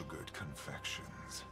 Sugared confections.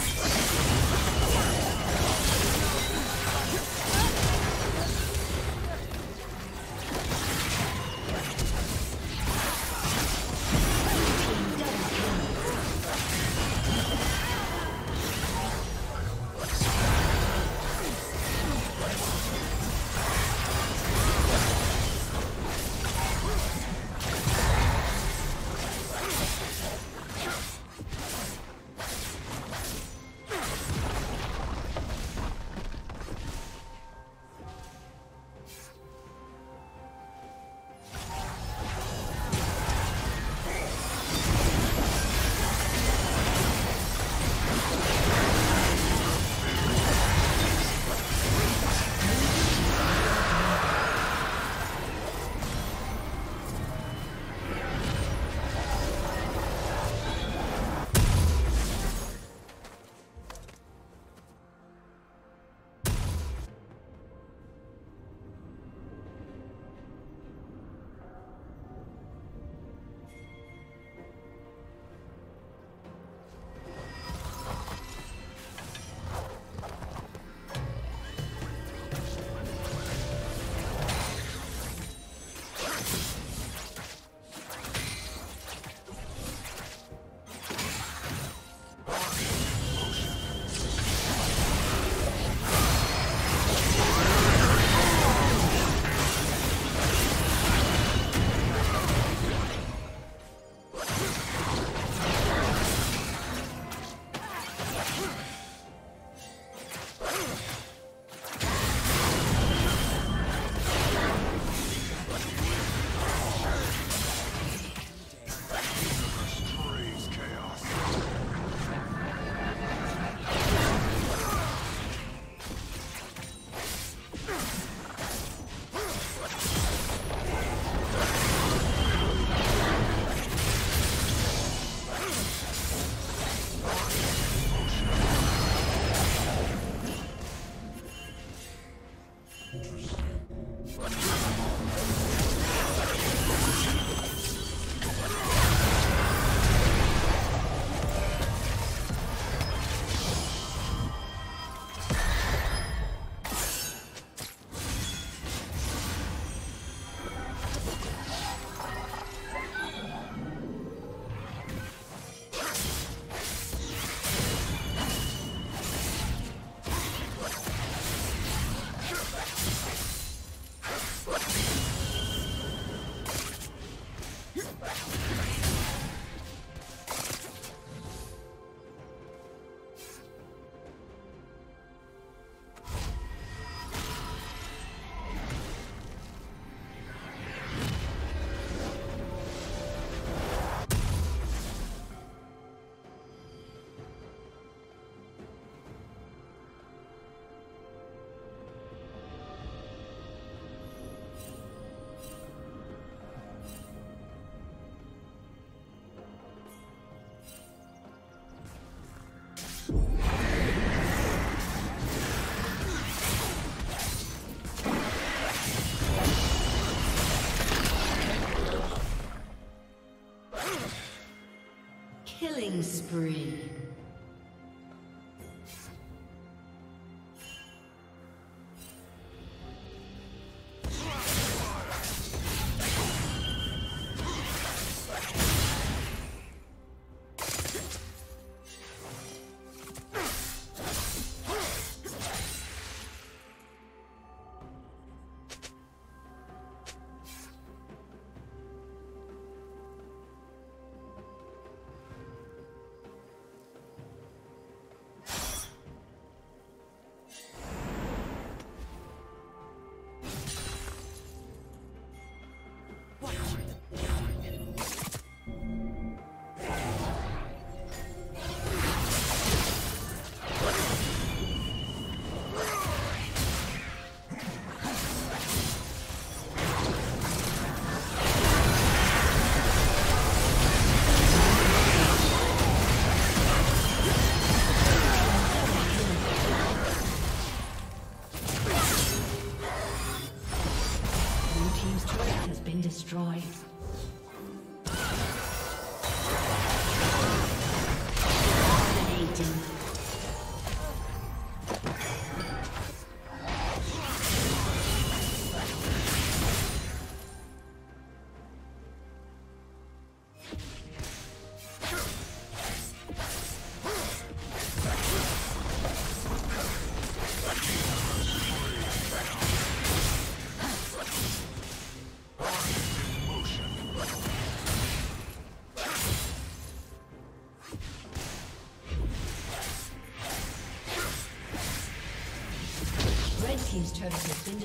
Shut down. killing spree.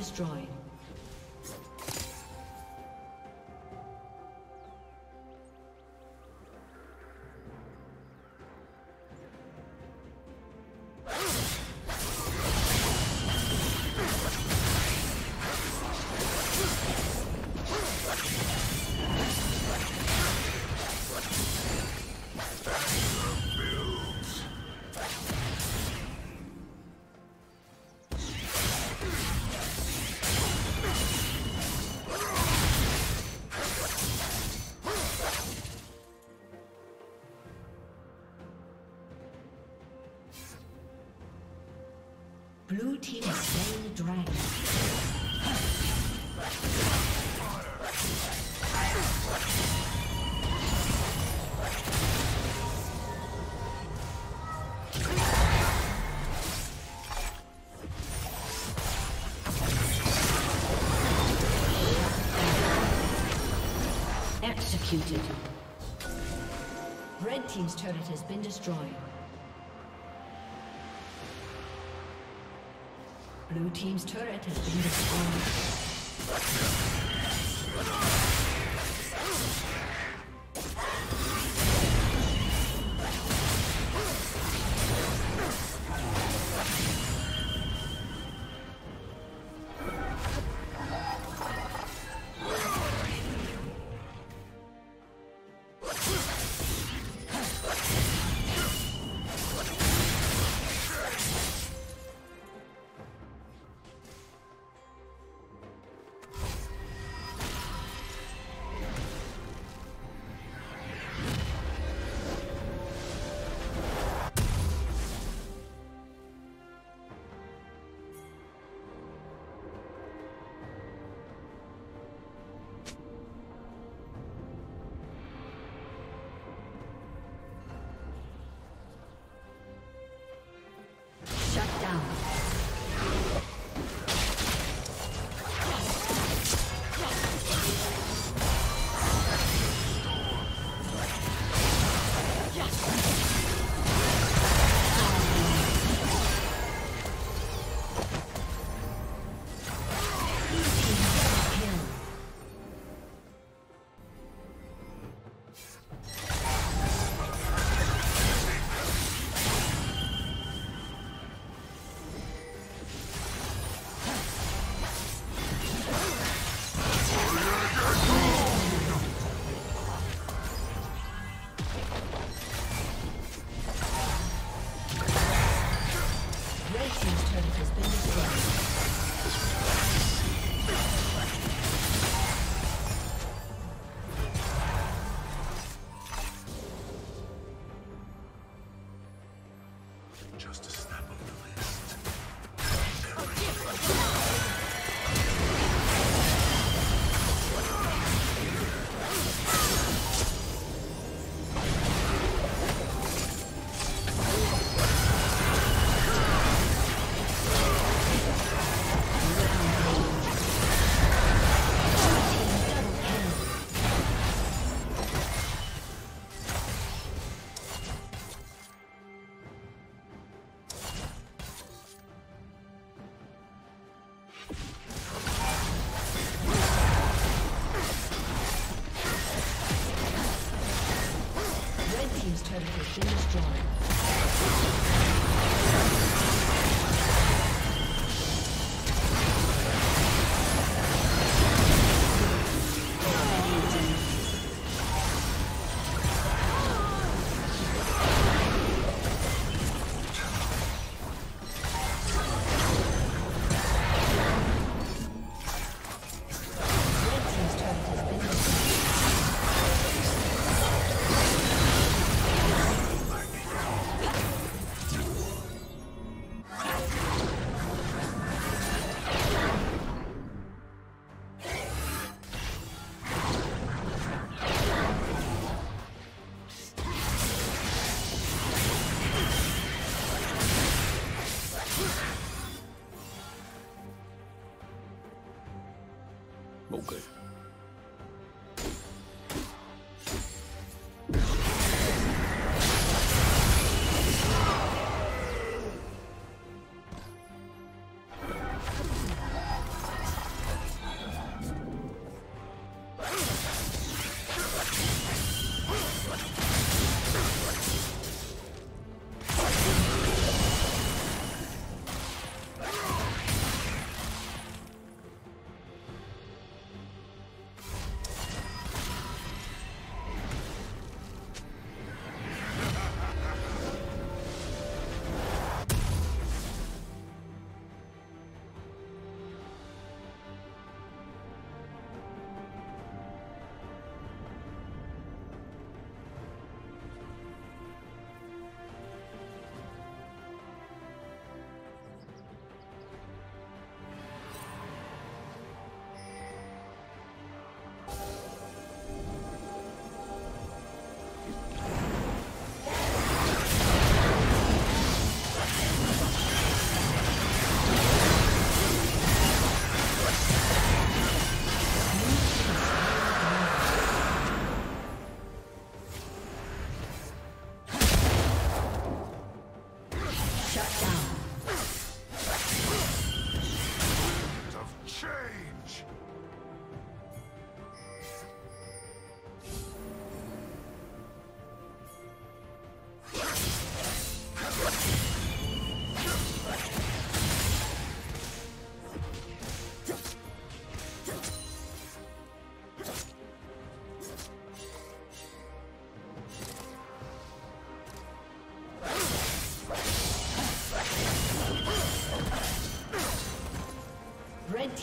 Destroyed. Executed. Red Team's turret has been destroyed. Blue Team's turret has been destroyed.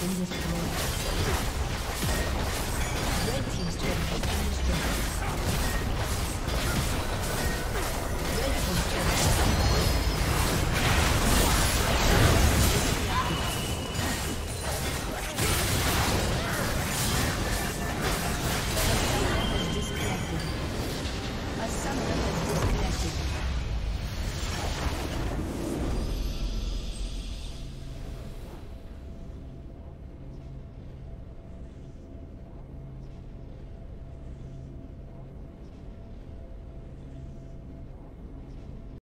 been destroyed.